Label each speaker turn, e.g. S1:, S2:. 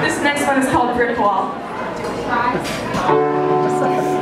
S1: this next one is called Brick Wall.